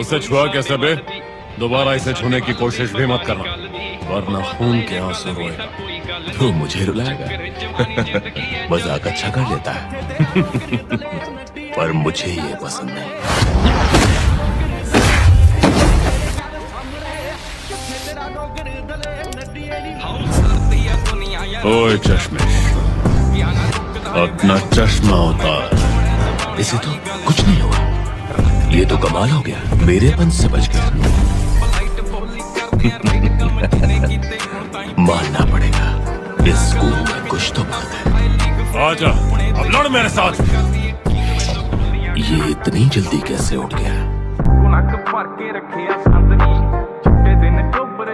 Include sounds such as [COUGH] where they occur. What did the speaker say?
उसे छुआ कैसे बे? दोबारा इसे छूने की कोशिश भी मत करना, वरना खून के आँसू रोएगा तू मुझे रुलाएगा। [LAUGHS] मज़ाक अच्छा कर लेता है। [LAUGHS] पर मुझे ये पसंद नहीं। ओए चश्मिश अपना चश्मा उतार। इसे तो कुछ नहीं हुआ ये तो कमाल हो गया। मेरे पन समझ गया। [LAUGHS] मानना पड़ेगा इस स्कूल में कुछ तो बात है। आजा अब लड़ मेरे साथ। ये इतनी जल्दी कैसे उठ गया? रखे आ संदनी चिट्टे दिन चोबर